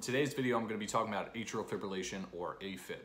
In today's video, I'm gonna be talking about atrial fibrillation or AFib.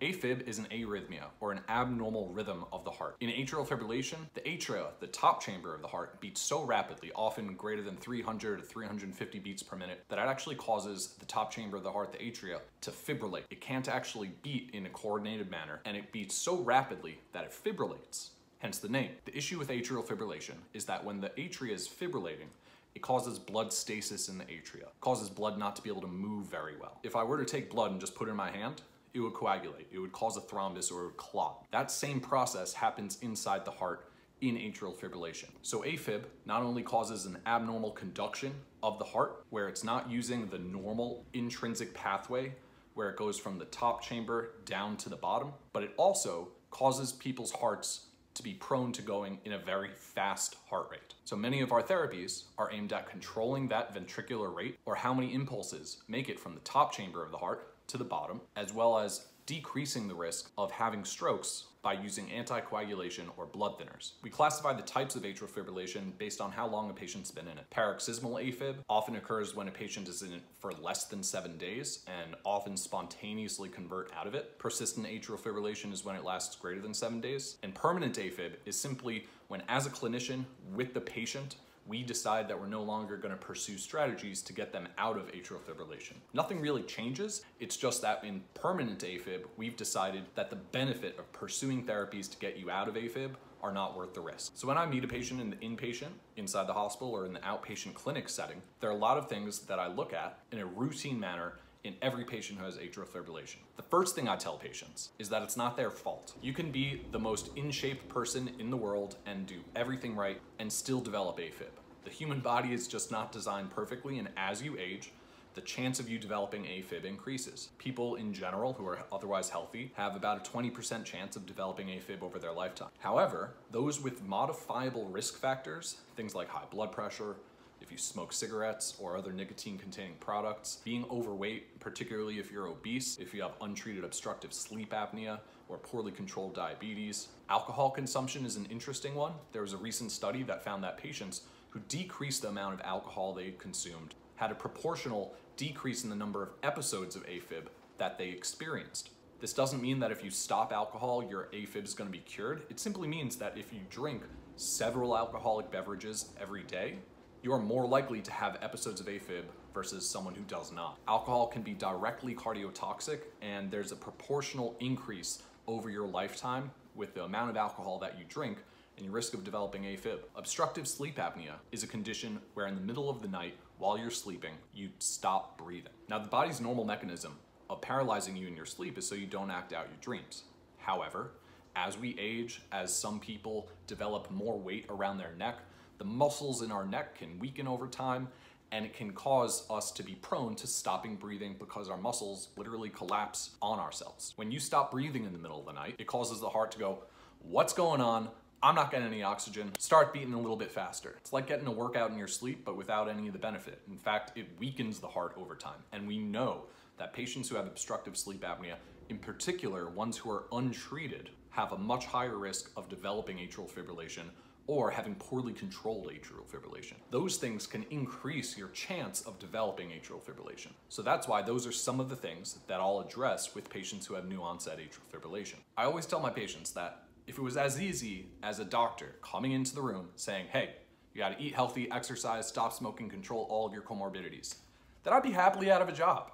AFib is an arrhythmia, or an abnormal rhythm of the heart. In atrial fibrillation, the atria, the top chamber of the heart, beats so rapidly, often greater than 300 to 350 beats per minute, that it actually causes the top chamber of the heart, the atria, to fibrillate. It can't actually beat in a coordinated manner, and it beats so rapidly that it fibrillates, hence the name. The issue with atrial fibrillation is that when the atria is fibrillating, it causes blood stasis in the atria, it causes blood not to be able to move very well. If I were to take blood and just put it in my hand, it would coagulate. It would cause a thrombus or a clot. That same process happens inside the heart in atrial fibrillation. So AFib not only causes an abnormal conduction of the heart, where it's not using the normal intrinsic pathway where it goes from the top chamber down to the bottom, but it also causes people's hearts to be prone to going in a very fast heart rate. So many of our therapies are aimed at controlling that ventricular rate or how many impulses make it from the top chamber of the heart to the bottom, as well as decreasing the risk of having strokes by using anticoagulation or blood thinners. We classify the types of atrial fibrillation based on how long a patient's been in it. Paroxysmal AFib often occurs when a patient is in it for less than seven days and often spontaneously convert out of it. Persistent atrial fibrillation is when it lasts greater than seven days. And permanent AFib is simply when as a clinician with the patient, we decide that we're no longer going to pursue strategies to get them out of atrial fibrillation. Nothing really changes, it's just that in permanent AFib, we've decided that the benefit of pursuing therapies to get you out of AFib are not worth the risk. So when I meet a patient in the inpatient, inside the hospital, or in the outpatient clinic setting, there are a lot of things that I look at in a routine manner in every patient who has atrial fibrillation. The first thing I tell patients is that it's not their fault. You can be the most in shape person in the world and do everything right and still develop AFib. The human body is just not designed perfectly, and as you age, the chance of you developing AFib increases. People in general who are otherwise healthy have about a 20% chance of developing AFib over their lifetime. However, those with modifiable risk factors, things like high blood pressure, if you smoke cigarettes or other nicotine containing products, being overweight, particularly if you're obese, if you have untreated obstructive sleep apnea or poorly controlled diabetes. Alcohol consumption is an interesting one. There was a recent study that found that patients who decreased the amount of alcohol they consumed had a proportional decrease in the number of episodes of AFib that they experienced. This doesn't mean that if you stop alcohol, your AFib is going to be cured. It simply means that if you drink several alcoholic beverages every day, you are more likely to have episodes of AFib versus someone who does not. Alcohol can be directly cardiotoxic, and there's a proportional increase over your lifetime with the amount of alcohol that you drink and your risk of developing AFib. Obstructive sleep apnea is a condition where in the middle of the night, while you're sleeping, you stop breathing. Now, the body's normal mechanism of paralyzing you in your sleep is so you don't act out your dreams. However, as we age, as some people develop more weight around their neck, the muscles in our neck can weaken over time and it can cause us to be prone to stopping breathing because our muscles literally collapse on ourselves. When you stop breathing in the middle of the night, it causes the heart to go, what's going on? I'm not getting any oxygen. Start beating a little bit faster. It's like getting a workout in your sleep, but without any of the benefit. In fact, it weakens the heart over time. And we know that patients who have obstructive sleep apnea, in particular, ones who are untreated, have a much higher risk of developing atrial fibrillation or having poorly controlled atrial fibrillation. Those things can increase your chance of developing atrial fibrillation. So that's why those are some of the things that I'll address with patients who have new onset atrial fibrillation. I always tell my patients that if it was as easy as a doctor coming into the room saying, hey, you gotta eat healthy, exercise, stop smoking, control all of your comorbidities, then I'd be happily out of a job.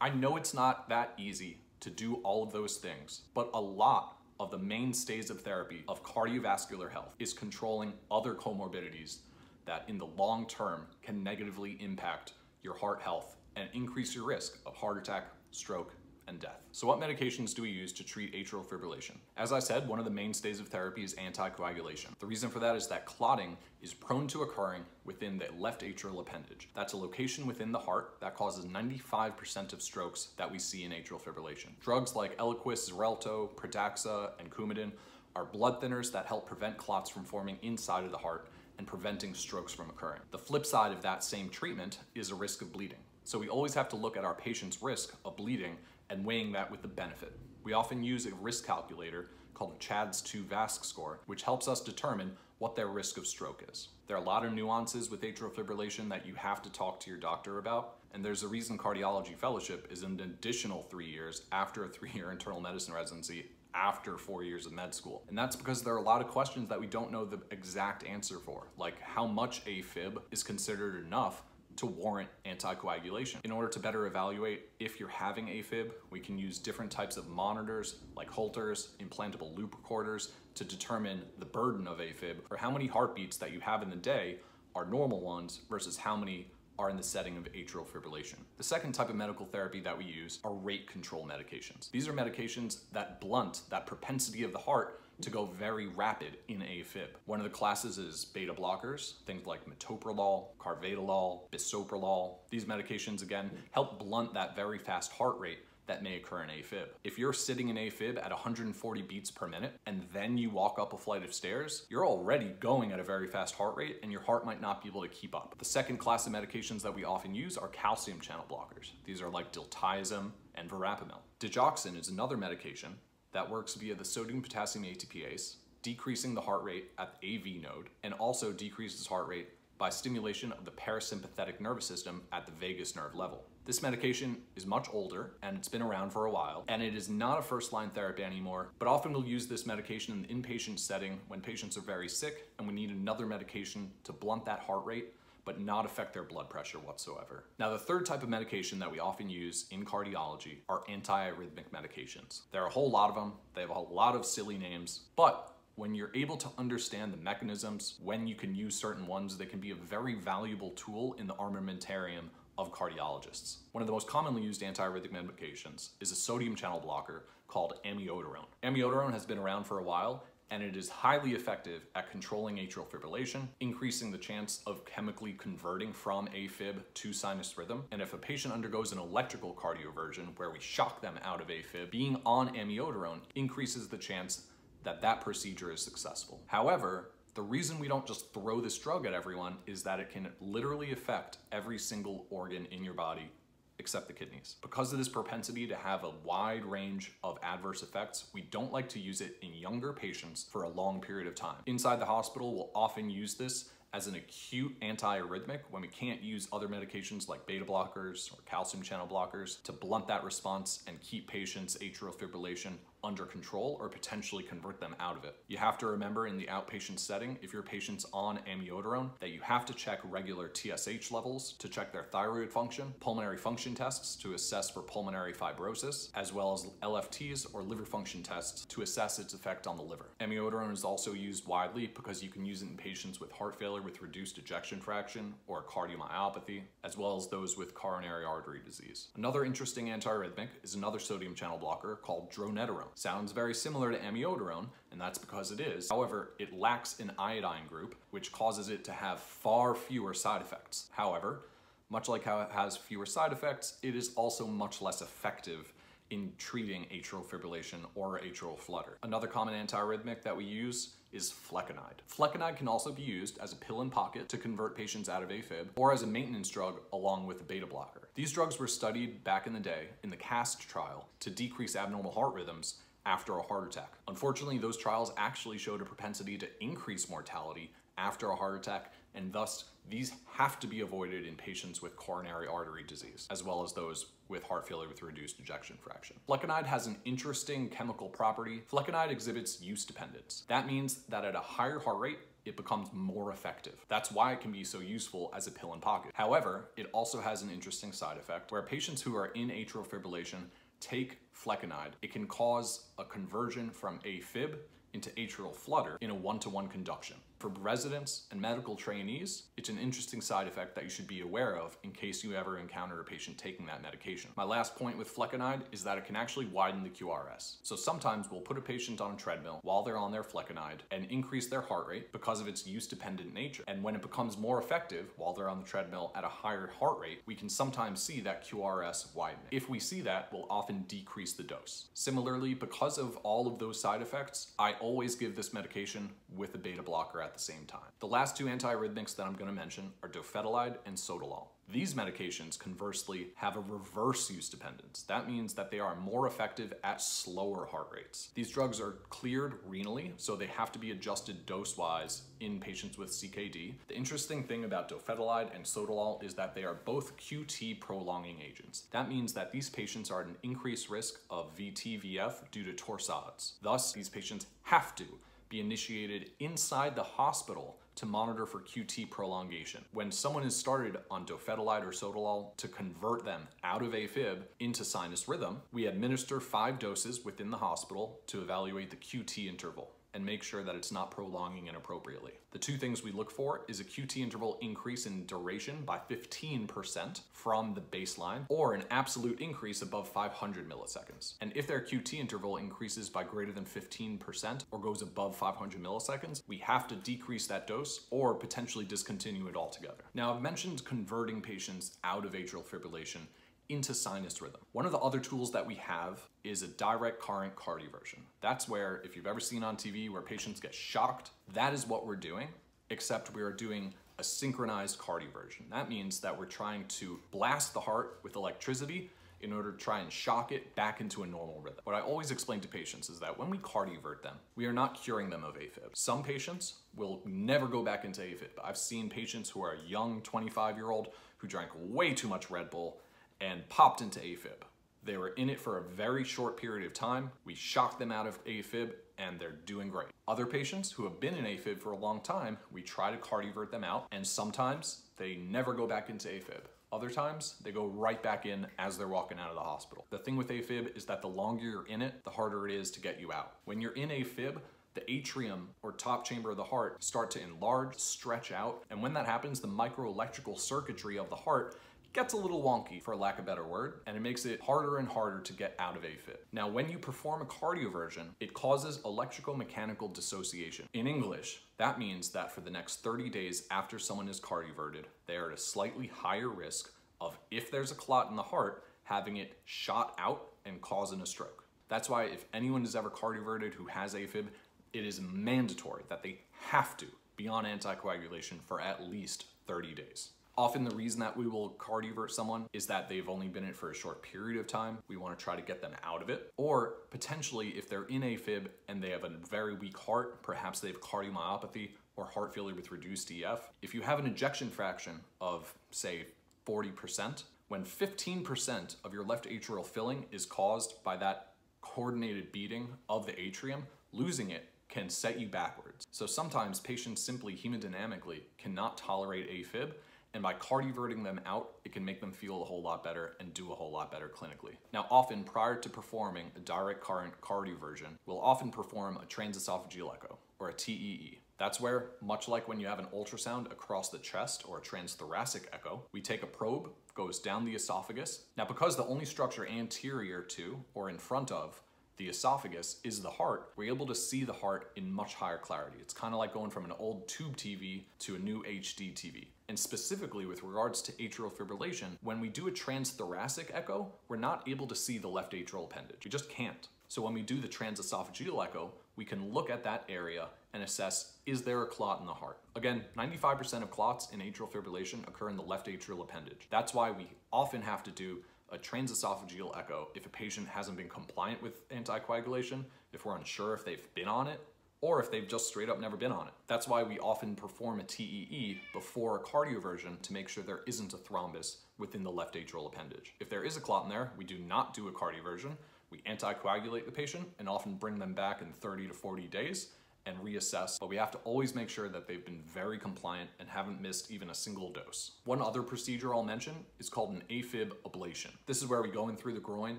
I know it's not that easy to do all of those things, but a lot of the mainstays of therapy of cardiovascular health is controlling other comorbidities that in the long term can negatively impact your heart health and increase your risk of heart attack, stroke, and death. So what medications do we use to treat atrial fibrillation? As I said, one of the mainstays of therapy is anticoagulation. The reason for that is that clotting is prone to occurring within the left atrial appendage. That's a location within the heart that causes 95% of strokes that we see in atrial fibrillation. Drugs like Eliquis, Xarelto, Pradaxa, and Coumadin are blood thinners that help prevent clots from forming inside of the heart and preventing strokes from occurring. The flip side of that same treatment is a risk of bleeding. So we always have to look at our patient's risk of bleeding and weighing that with the benefit. We often use a risk calculator called CHADS2 VASC score, which helps us determine what their risk of stroke is. There are a lot of nuances with atrial fibrillation that you have to talk to your doctor about, and there's a reason cardiology fellowship is an additional three years after a three-year internal medicine residency after four years of med school. And that's because there are a lot of questions that we don't know the exact answer for, like how much AFib is considered enough to warrant anticoagulation. In order to better evaluate if you're having AFib, we can use different types of monitors like Holters, implantable loop recorders to determine the burden of AFib or how many heartbeats that you have in the day are normal ones versus how many are in the setting of atrial fibrillation. The second type of medical therapy that we use are rate control medications. These are medications that blunt that propensity of the heart to go very rapid in AFib. One of the classes is beta blockers, things like metoprolol, carvedilol, bisoprolol. These medications, again, help blunt that very fast heart rate that may occur in AFib. If you're sitting in AFib at 140 beats per minute and then you walk up a flight of stairs, you're already going at a very fast heart rate and your heart might not be able to keep up. The second class of medications that we often use are calcium channel blockers. These are like diltiazem and verapamil. Digoxin is another medication that works via the sodium potassium ATPase, decreasing the heart rate at the AV node, and also decreases heart rate by stimulation of the parasympathetic nervous system at the vagus nerve level. This medication is much older and it's been around for a while, and it is not a first line therapy anymore, but often we'll use this medication in the inpatient setting when patients are very sick and we need another medication to blunt that heart rate but not affect their blood pressure whatsoever. Now, the third type of medication that we often use in cardiology are antiarrhythmic medications. There are a whole lot of them, they have a lot of silly names, but when you're able to understand the mechanisms, when you can use certain ones, they can be a very valuable tool in the armamentarium of cardiologists. One of the most commonly used antiarrhythmic medications is a sodium channel blocker called amiodarone. Amiodarone has been around for a while and it is highly effective at controlling atrial fibrillation, increasing the chance of chemically converting from AFib to sinus rhythm. And if a patient undergoes an electrical cardioversion where we shock them out of AFib, being on amiodarone increases the chance that that procedure is successful. However, the reason we don't just throw this drug at everyone is that it can literally affect every single organ in your body except the kidneys. Because of this propensity to have a wide range of adverse effects, we don't like to use it in younger patients for a long period of time. Inside the hospital, we'll often use this as an acute antiarrhythmic when we can't use other medications like beta blockers or calcium channel blockers to blunt that response and keep patients' atrial fibrillation under control or potentially convert them out of it. You have to remember in the outpatient setting, if your patient's on amiodarone, that you have to check regular TSH levels to check their thyroid function, pulmonary function tests to assess for pulmonary fibrosis, as well as LFTs or liver function tests to assess its effect on the liver. Amiodarone is also used widely because you can use it in patients with heart failure with reduced ejection fraction or cardiomyopathy, as well as those with coronary artery disease. Another interesting antiarrhythmic is another sodium channel blocker called dronedarone. Sounds very similar to amiodarone, and that's because it is. However, it lacks an iodine group, which causes it to have far fewer side effects. However, much like how it has fewer side effects, it is also much less effective in treating atrial fibrillation or atrial flutter. Another common antiarrhythmic that we use is flecainide. Flecainide can also be used as a pill in pocket to convert patients out of AFib or as a maintenance drug along with a beta blocker. These drugs were studied back in the day in the CAST trial to decrease abnormal heart rhythms after a heart attack. Unfortunately, those trials actually showed a propensity to increase mortality after a heart attack, and thus these have to be avoided in patients with coronary artery disease, as well as those with heart failure with reduced ejection fraction. Flecainide has an interesting chemical property. Flecainide exhibits use dependence. That means that at a higher heart rate, it becomes more effective. That's why it can be so useful as a pill in pocket. However, it also has an interesting side effect where patients who are in atrial fibrillation take flecainide, it can cause a conversion from AFib into atrial flutter in a one-to-one -one conduction. For residents and medical trainees, it's an interesting side effect that you should be aware of in case you ever encounter a patient taking that medication. My last point with flecainide is that it can actually widen the QRS. So sometimes we'll put a patient on a treadmill while they're on their flecainide and increase their heart rate because of its use-dependent nature. And when it becomes more effective while they're on the treadmill at a higher heart rate, we can sometimes see that QRS widen. If we see that, we'll often decrease the dose. Similarly, because of all of those side effects, I always give this medication with a beta blocker at the same time. The last two antiarrhythmics that I'm going to mention are dofetilide and sotalol. These medications, conversely, have a reverse use dependence. That means that they are more effective at slower heart rates. These drugs are cleared renally, so they have to be adjusted dose-wise in patients with CKD. The interesting thing about dofetilide and sotalol is that they are both QT prolonging agents. That means that these patients are at an increased risk of VTVF due to torsades. Thus, these patients have to be initiated inside the hospital to monitor for QT prolongation. When someone is started on dofetilide or sotalol to convert them out of AFib into sinus rhythm, we administer five doses within the hospital to evaluate the QT interval and make sure that it's not prolonging inappropriately. The two things we look for is a QT interval increase in duration by 15% from the baseline or an absolute increase above 500 milliseconds. And if their QT interval increases by greater than 15% or goes above 500 milliseconds, we have to decrease that dose or potentially discontinue it altogether. Now I've mentioned converting patients out of atrial fibrillation into sinus rhythm. One of the other tools that we have is a direct current cardioversion. That's where, if you've ever seen on TV where patients get shocked, that is what we're doing, except we are doing a synchronized cardioversion. That means that we're trying to blast the heart with electricity in order to try and shock it back into a normal rhythm. What I always explain to patients is that when we cardiovert them, we are not curing them of AFib. Some patients will never go back into AFib. I've seen patients who are young 25 year old who drank way too much Red Bull and popped into AFib. They were in it for a very short period of time. We shocked them out of AFib and they're doing great. Other patients who have been in AFib for a long time, we try to cardiovert them out and sometimes they never go back into AFib. Other times, they go right back in as they're walking out of the hospital. The thing with AFib is that the longer you're in it, the harder it is to get you out. When you're in AFib, the atrium or top chamber of the heart start to enlarge, stretch out, and when that happens, the microelectrical circuitry of the heart gets a little wonky for lack of a better word, and it makes it harder and harder to get out of AFib. Now, when you perform a cardioversion, it causes electrical mechanical dissociation. In English, that means that for the next 30 days after someone is cardioverted, they are at a slightly higher risk of, if there's a clot in the heart, having it shot out and causing a stroke. That's why if anyone is ever cardioverted who has AFib, it is mandatory that they have to be on anticoagulation for at least 30 days. Often the reason that we will cardiovert someone is that they've only been in it for a short period of time. We want to try to get them out of it. Or potentially if they're in AFib and they have a very weak heart, perhaps they have cardiomyopathy or heart failure with reduced EF. If you have an ejection fraction of say 40%, when 15% of your left atrial filling is caused by that coordinated beating of the atrium, losing it can set you backwards. So sometimes patients simply hemodynamically cannot tolerate AFib and by cardioverting them out, it can make them feel a whole lot better and do a whole lot better clinically. Now, often prior to performing a direct current cardioversion, we'll often perform a transesophageal echo, or a TEE. That's where, much like when you have an ultrasound across the chest or a transthoracic echo, we take a probe, goes down the esophagus. Now, because the only structure anterior to or in front of the esophagus is the heart, we're able to see the heart in much higher clarity. It's kind of like going from an old tube TV to a new HD TV. And specifically with regards to atrial fibrillation, when we do a transthoracic echo, we're not able to see the left atrial appendage. We just can't. So when we do the transesophageal echo, we can look at that area and assess, is there a clot in the heart? Again, 95% of clots in atrial fibrillation occur in the left atrial appendage. That's why we often have to do a transesophageal echo if a patient hasn't been compliant with anticoagulation, if we're unsure if they've been on it, or if they've just straight up never been on it. That's why we often perform a TEE before a cardioversion to make sure there isn't a thrombus within the left atrial appendage. If there is a clot in there, we do not do a cardioversion. We anticoagulate the patient and often bring them back in 30 to 40 days and reassess, but we have to always make sure that they've been very compliant and haven't missed even a single dose. One other procedure I'll mention is called an AFib ablation. This is where we go in through the groin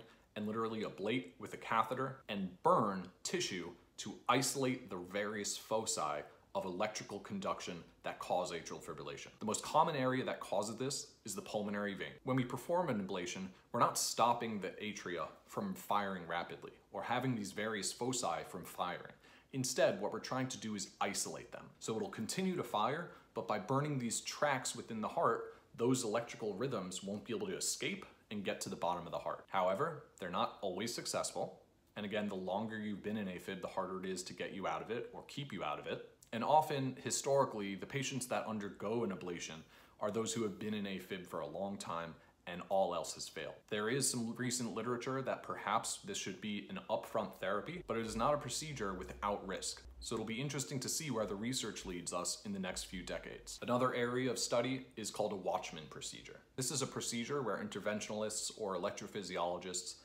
and literally ablate with a catheter and burn tissue to isolate the various foci of electrical conduction that cause atrial fibrillation. The most common area that causes this is the pulmonary vein. When we perform an ablation, we're not stopping the atria from firing rapidly or having these various foci from firing. Instead, what we're trying to do is isolate them. So it'll continue to fire, but by burning these tracks within the heart, those electrical rhythms won't be able to escape and get to the bottom of the heart. However, they're not always successful. And again, the longer you've been in AFib, the harder it is to get you out of it or keep you out of it. And often, historically, the patients that undergo an ablation are those who have been in AFib for a long time and all else has failed. There is some recent literature that perhaps this should be an upfront therapy, but it is not a procedure without risk. So it'll be interesting to see where the research leads us in the next few decades. Another area of study is called a Watchman procedure. This is a procedure where interventionalists or electrophysiologists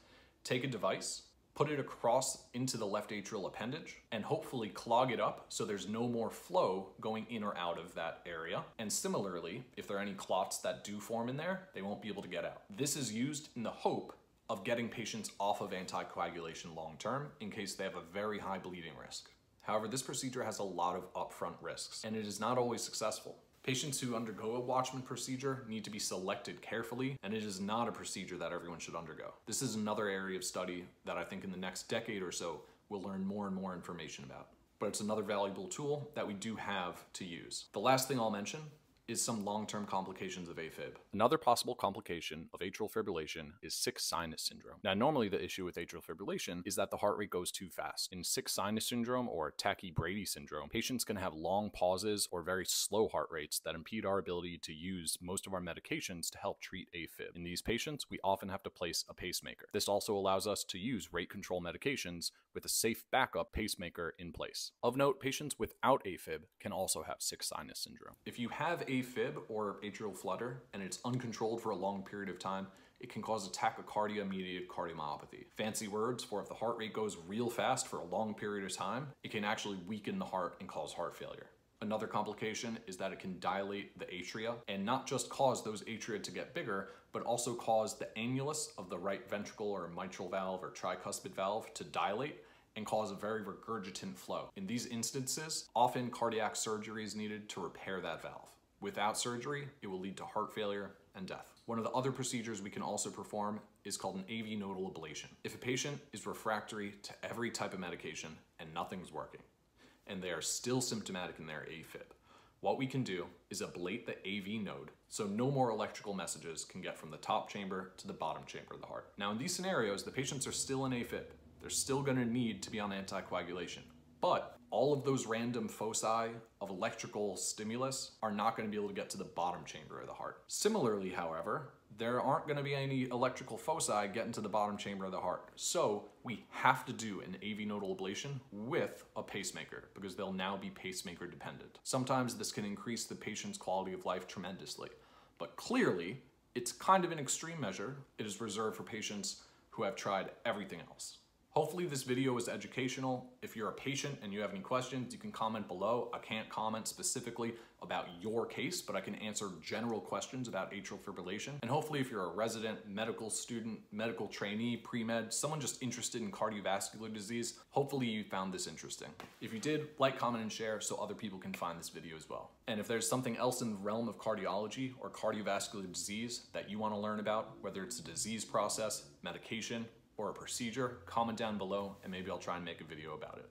take a device put it across into the left atrial appendage, and hopefully clog it up so there's no more flow going in or out of that area. And similarly, if there are any clots that do form in there, they won't be able to get out. This is used in the hope of getting patients off of anticoagulation long term in case they have a very high bleeding risk. However, this procedure has a lot of upfront risks, and it is not always successful. Patients who undergo a Watchman procedure need to be selected carefully, and it is not a procedure that everyone should undergo. This is another area of study that I think in the next decade or so we'll learn more and more information about. But it's another valuable tool that we do have to use. The last thing I'll mention is some long-term complications of AFib. Another possible complication of atrial fibrillation is sick sinus syndrome. Now, normally the issue with atrial fibrillation is that the heart rate goes too fast. In sick sinus syndrome or tachybrady syndrome, patients can have long pauses or very slow heart rates that impede our ability to use most of our medications to help treat AFib. In these patients, we often have to place a pacemaker. This also allows us to use rate control medications with a safe backup pacemaker in place. Of note, patients without AFib can also have sick sinus syndrome. If you have AFib or atrial flutter and it's uncontrolled for a long period of time, it can cause a tachycardia mediated cardiomyopathy. Fancy words for if the heart rate goes real fast for a long period of time, it can actually weaken the heart and cause heart failure. Another complication is that it can dilate the atria and not just cause those atria to get bigger, but also cause the annulus of the right ventricle or mitral valve or tricuspid valve to dilate and cause a very regurgitant flow. In these instances, often cardiac surgery is needed to repair that valve. Without surgery, it will lead to heart failure and death. One of the other procedures we can also perform is called an AV nodal ablation. If a patient is refractory to every type of medication and nothing's working, and they are still symptomatic in their AFib, what we can do is ablate the AV node so no more electrical messages can get from the top chamber to the bottom chamber of the heart. Now in these scenarios, the patients are still in AFib. They're still gonna need to be on anticoagulation. But all of those random foci of electrical stimulus are not going to be able to get to the bottom chamber of the heart. Similarly, however, there aren't going to be any electrical foci getting to the bottom chamber of the heart. So we have to do an AV nodal ablation with a pacemaker because they'll now be pacemaker dependent. Sometimes this can increase the patient's quality of life tremendously, but clearly it's kind of an extreme measure. It is reserved for patients who have tried everything else. Hopefully this video was educational. If you're a patient and you have any questions, you can comment below. I can't comment specifically about your case, but I can answer general questions about atrial fibrillation. And hopefully if you're a resident, medical student, medical trainee, pre-med, someone just interested in cardiovascular disease, hopefully you found this interesting. If you did, like, comment, and share so other people can find this video as well. And if there's something else in the realm of cardiology or cardiovascular disease that you wanna learn about, whether it's a disease process, medication, or a procedure, comment down below and maybe I'll try and make a video about it.